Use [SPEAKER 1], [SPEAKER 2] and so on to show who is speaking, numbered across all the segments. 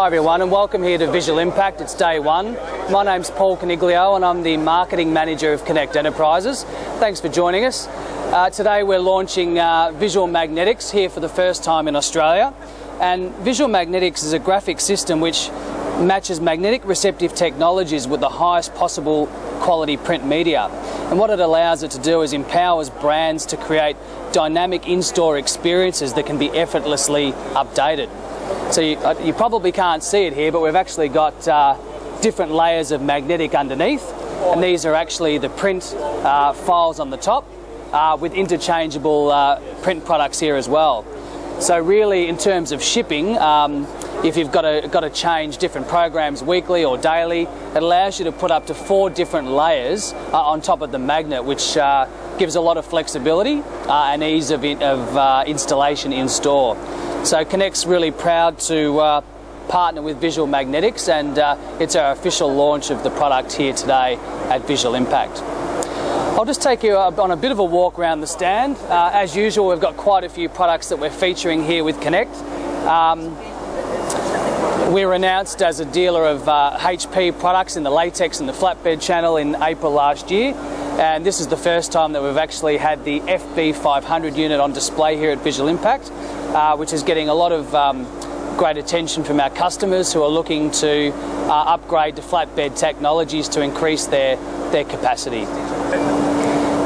[SPEAKER 1] Hi everyone and welcome here to Visual Impact. It's day one. My name's Paul Coniglio and I'm the Marketing Manager of Conect Enterprises. Thanks for joining us. Uh, today we're launching uh, Visual Magnetics here for the first time in Australia. And Visual Magnetics is a graphic system which matches magnetic receptive technologies with the highest possible quality print media. And what it allows it to do is empowers brands to create dynamic in-store experiences that can be effortlessly updated. So you, uh, you, probably can't see it here, but we've actually got uh, different layers of magnetic underneath, and these are actually the print uh, files on the top uh, with interchangeable uh, print products here as well. So really, in terms of shipping, um, if you've got to, got to change different programs weekly or daily, it allows you to put up to four different layers uh, on top of the magnet, which gives a lot of flexibility and ease of, in, of installation in store. So Conect's really proud to uh, partner with Visual Magnetics and uh, it's our official launch of the product here today at Visual Impact. I'll just take you on a bit of a walk around the stand. Uh, as usual, we've got quite a few products that we're featuring here with Conect. Um, we were announced as a dealer of uh, HP products in the latex and the flatbed channel in April last year and this is the first time that we've actually had the FB500 unit on display here at Visual Impact, uh, which is getting a lot of um, great attention from our customers who are looking to uh, upgrade to flatbed technologies to increase their, their capacity.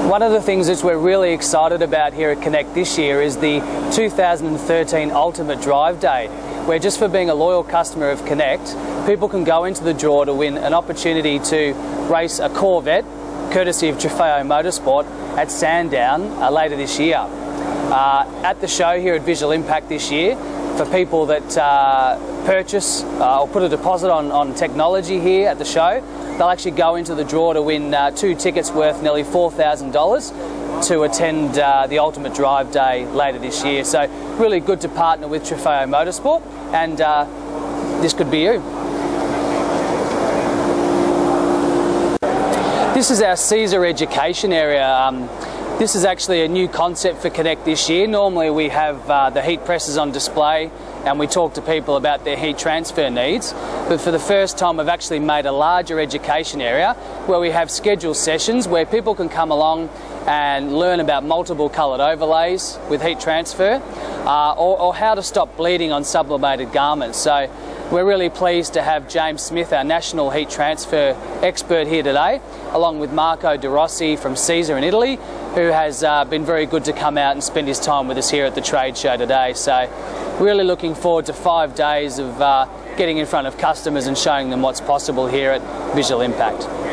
[SPEAKER 1] One of the things that we're really excited about here at Conect this year is the 2013 Ultimate Drive Day, where just for being a loyal customer of Conect, people can go into the draw to win an opportunity to race a Corvette courtesy of Trofeo Motorsport at Sandown uh, later this year. Uh, at the show here at Visual Impact this year, for people that uh, purchase uh, or put a deposit on, on technology here at the show, they'll actually go into the draw to win uh, two tickets worth nearly $4,000 to attend uh, the Ultimate Drive Day later this year. So really good to partner with Trofeo Motorsport and this could be you. This is our Siser education area. Um, this is actually a new concept for Conect this year. Normally we have uh, the heat presses on display and we talk to people about their heat transfer needs. But for the first time we've actually made a larger education area where we have scheduled sessions where people can come along and learn about multiple coloured overlays with heat transfer uh, or, or how to stop bleeding on sublimated garments. So we're really pleased to have James Smith, our national heat transfer expert here today, along with Marco De Rossi from Siser in Italy, who has uh, been very good to come out and spend his time with us here at the trade show today. So really looking forward to five days of uh, getting in front of customers and showing them what's possible here at Visual Impact.